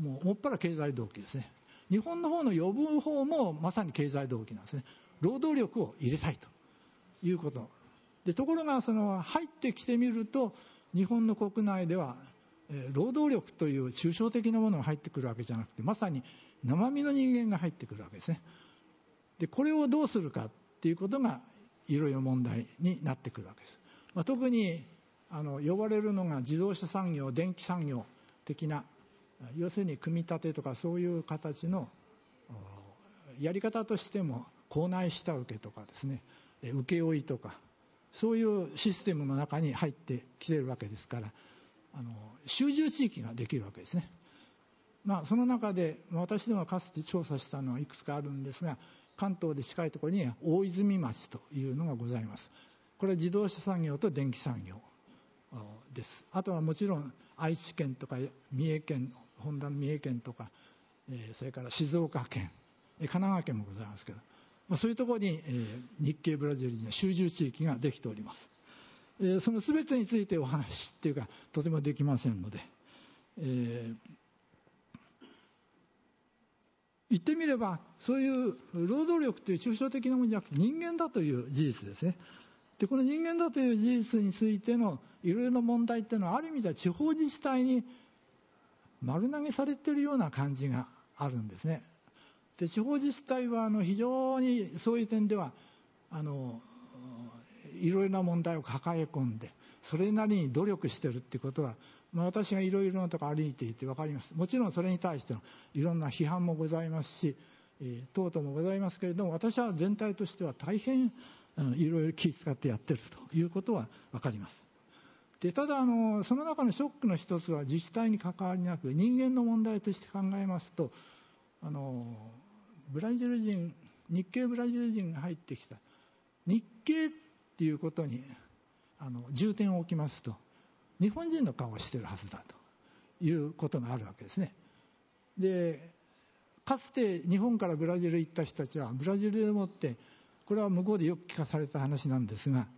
もうもっぱら経済動機ですね。日本の方の呼ぶ方もまさに経済動機なんですね。労働力を入れたいと。いうこと。でところがその入ってきてみると日本の国内では、えー、労働力という抽象的なものが入ってくるわけじゃなくてまさに生身の人間が入ってくるわけですね。でこれをどうするかっていうことがいろいろ問題になってくるわけです、まあ、特にあの呼ばれるのが自動車産業電気産業的な要するに組み立てとかそういう形のやり方としても校内下請けとかですね請負とかそういうシステムの中に入ってきてるわけですからあの集中地域ができるわけですね。まあ、その中で私どもかつて調査したのはいくつかあるんですが関東で近いところに大泉町というのがございますこれは自動車産業と電気産業ですあとはもちろん愛知県とか三重県本田三重県とか、えー、それから静岡県神奈川県もございますけど、まあ、そういうところに、えー、日系ブラジル人の集中地域ができております、えー、その全てについてお話っていうかとてもできませんので、えー、言ってみればそういう労働力という抽象的なものじゃなくて人間だという事実ですね。でこの人間だという事実についてのいろいろな問題っていうのはある意味では地方自治体に丸投げされてるような感じがあるんですね。で地方自治体はあの非常にそういう点ではあのいろいろな問題を抱え込んでそれなりに努力してるっていうことは、まあ、私がいろいろなとこ歩いていて分かりますもちろんそれに対してのいろんな批判もございますし、えー、等々もございますけれども私は全体としては大変いろいろ気を使ってやってるということは分かりますでただあのその中のショックの一つは自治体に関わりなく人間の問題として考えますとあのブラジル人日系ブラジル人が入ってきた日系っていうことにあの重点を置きますと日本人の顔をしてるはずだということがあるわけですね。でかつて日本からブラジル行った人たちはブラジルでもってこれは向こうでよく聞かされた話なんですが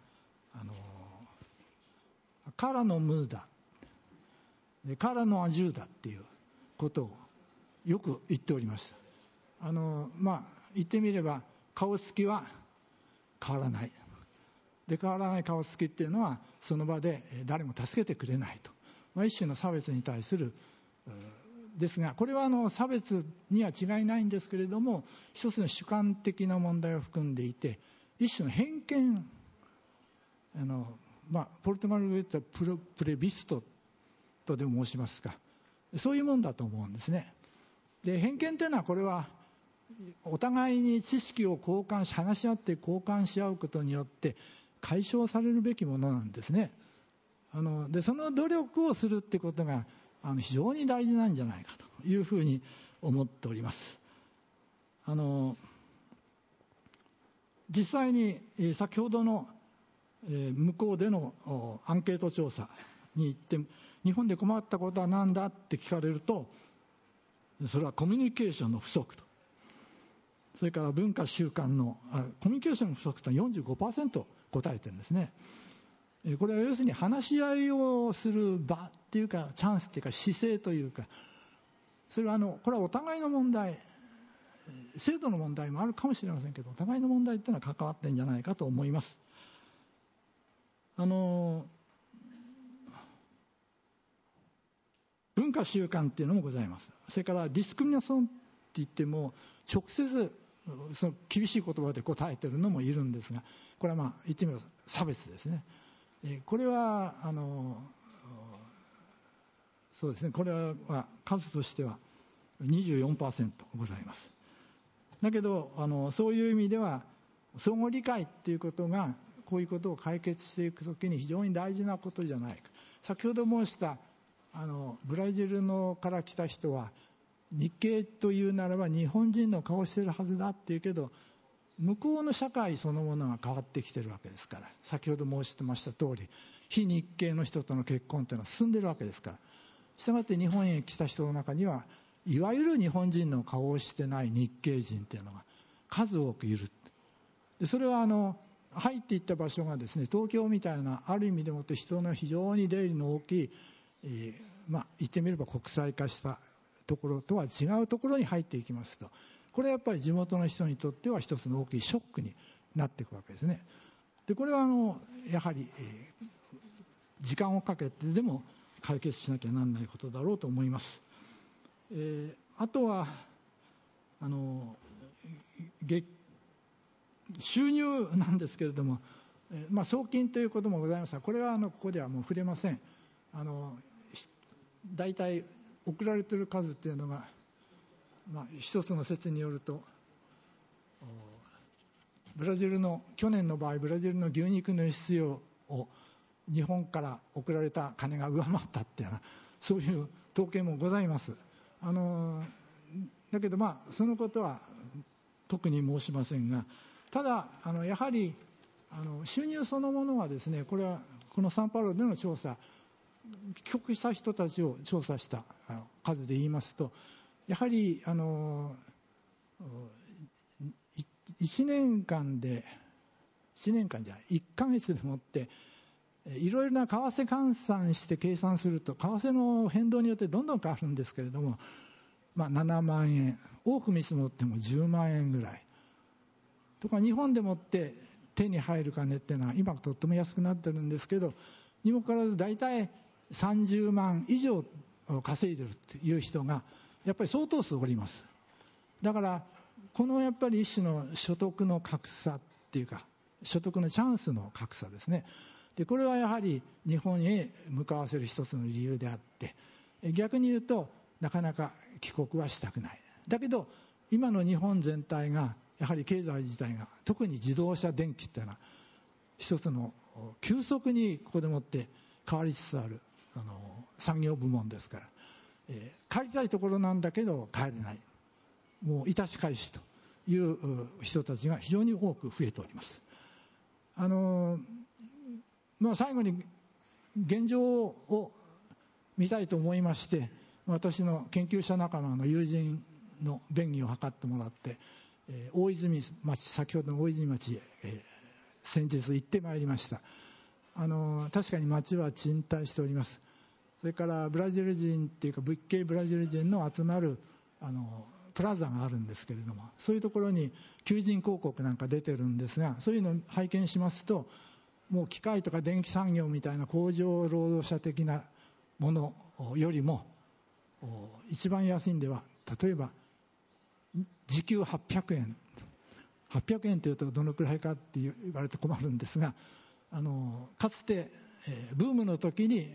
あのカラのムーだ。カラのアジューだっていうことをよく言っておりましたあのまあ言ってみれば顔つきは変わらない。で変わらない顔つきっていうのはその場で誰も助けてくれないと、まあ、一種の差別に対するですがこれはあの差別には違いないんですけれども一つの主観的な問題を含んでいて一種の偏見あのまあ、ポルトガル語で言ったらプロプレビストとでも申しますか。そういうもんだと思うんですね。で偏見というのはこれはお互いに知識を交換し話し合って交換し合うことによって解消されるべきものなんですね。あのでその努力をするってことがあの非常に大事なんじゃないかというふうに思っております。あの実際に先ほどの向こうでのアンケート調査に行って日本で困ったことは何だって聞かれるとそれはコミュニケーションの不足と。それから文化習慣のコミュニケーションの不足とは45%答えてるんですね。これは要するに話し合いをする場っていうかチャンスっていうか姿勢というかそれはあのこれはお互いの問題制度の問題もあるかもしれませんけどお互いの問題っていうのは関わってるんじゃないかと思います。あの文化習慣っていうのもございます。それからディスクミナションって言っても直接その厳しい言葉で答えてるのもいるんですがこれはまあ言ってみれば差別ですね。えこれはあのそうですね。これは数としては24%ございます。だけどあのそういう意味では相互理解っていうことがこういうことを解決していくときに非常に大事なことじゃないか。先ほど申したあのブラジルのから来た人は日系というならば日本人の顔してるはずだって言うけど向こうの社会そのものが変わってきてるわけですから。先ほど申してました通り非日系の人との結婚というのは進んでるわけですから。したがって日本へ来た人の中にはいわゆる日本人の顔をしてない日系人っていうのが数多くいる。それはあの入っていった場所がですね東京みたいなある意味でもって人の非常に出入りの大きい、えー、まあ言ってみれば国際化したところとは違うところに入っていきますとこれはやっぱり地元の人にとっては一つの大きいショックになっていくわけですね。でこれはあのやはり、えー、時間をかけてでも解決しなきゃなんないことだろうと思います。えー、あとはあの収入なんですけれども、え、まあ、送金ということもございますがこれはあのここではもう触れません。あの大体送られている数っていうのが、まあ、一つの説によるとブラジルの去年の場合ブラジルの牛肉の輸出量を日本から送られた金が上回ったっていうようなそういう統計もございます。あのだけどまあそのことは特に申しませんがただあのやはりあの収入そのものはですねこれはこのサンパウロでの調査帰国した人たちを調査した数で言いますとやはりあの1年間で1年間じゃ1か月でもっていろいろな為替換算して計算すると為替の変動によってどんどん変わるんですけれども、まあ、7万円多く見積もっても10万円ぐらい。とか日本でもって手に入る金っていうのは今とっても安くなってるんですけどにもかかわらず大体30万以上稼いでるっていう人がやっぱり相当数おります。だからこのやっぱり一種の所得の格差っていうか所得のチャンスの格差ですね。でこれはやはり日本へ向かわせる一つの理由であって逆に言うとなかなか帰国はしたくない。だけど今の日本全体がやはり経済自体が特に自動車電気っていうのは一つの急速にここでもって変わりつつあるあの産業部門ですから、えー、帰りたいところなんだけど帰れない。もう致し返しという人たちが非常に多く増えております。あのまあ、最後に現状を見たいと思いまして私の研究者仲間の友人の便宜を図ってもらって、えー、大泉町先ほどの大泉町へ、えー、先日行ってまいりました。あの確かに町は賃貸しております。それからブラジル人っていうか仏系ブラジル人の集まるあのプラザがあるんですけれどもそういうところに求人広告なんか出てるんですがそういうのを拝見しますともう機械とか電気産業みたいな工場労働者的なものよりも一番安いんでは例えば時給800円。800円というとどのくらいかって言われて困るんですがあのかつて、えー、ブームの時に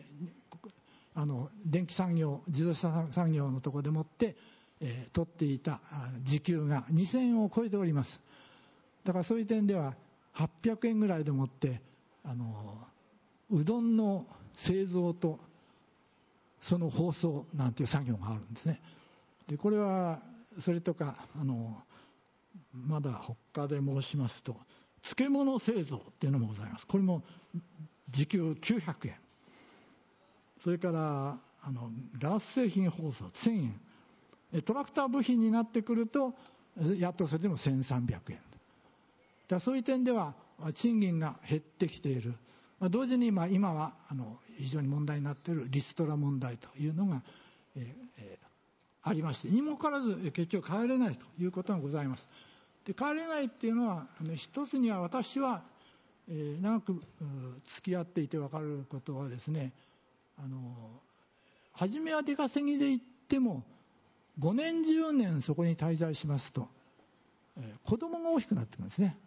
あの電気産業自動車産業のところでもって、えー、取っていた時給が2000円を超えております。だからそういう点では800円ぐらいでもってあのうどんの製造とその包装なんていう作業があるんですね。でこれはそれとかあのまだ他で申しますと漬物製造っていうのもございます。これも時給900円それからあのガラス製品包装1000円トラクター部品になってくるとやっとそれでも1300円だそういう点では賃金が減ってきている、まあ、同時に今今はあの非常に問題になっているリストラ問題というのが、ええー、ありましてにもかかわらず結局帰れないということがございます。で帰れないっていうのはあの一つには私は、えー、長く付き合っていて分かることはですねあの初めは出稼ぎで行っても5年10年そこに滞在しますと、えー、子供が大きくなってくるんですね。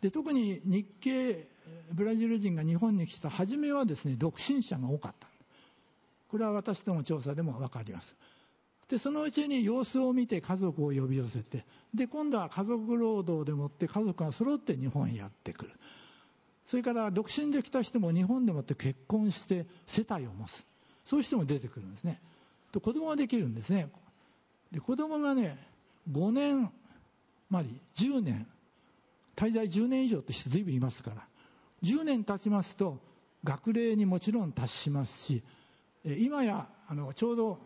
で特に日系ブラジル人が日本に来た初めはですね独身者が多かった。これは私ども調査でも分かります。でそのうちに様子を見て家族を呼び寄せてで今度は家族労働でもって家族が揃って日本へやってくる。それから独身で来た人も日本でもって結婚して世帯を持つ。そういう人も出てくるんですね。で子供ができるんですね。で子供がね5年まり10年滞在10年以上って人随分いますから10年経ちますと学齢にもちろん達しますし今やあのちょうど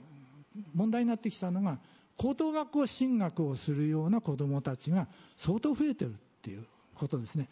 問題になってきたのが高等学校進学をするような子どもたちが相当増えてるっていうことですね。